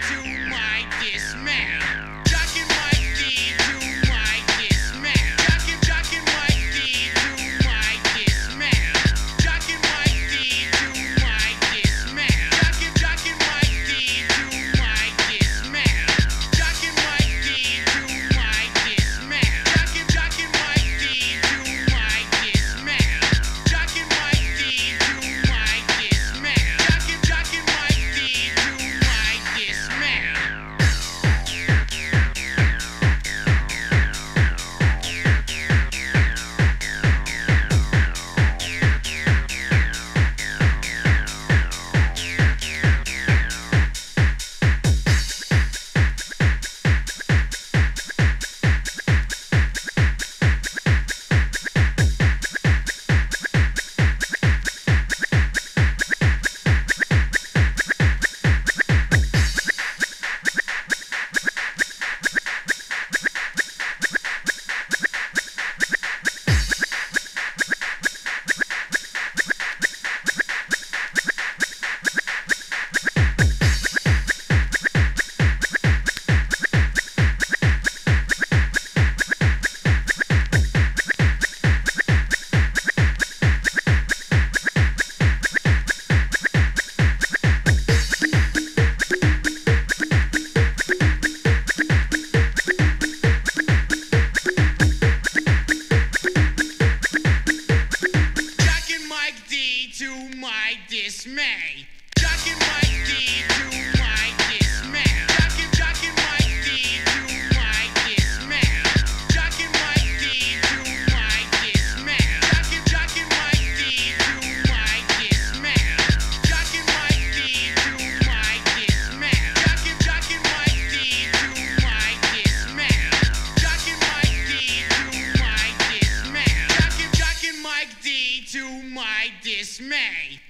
you. to my dismay.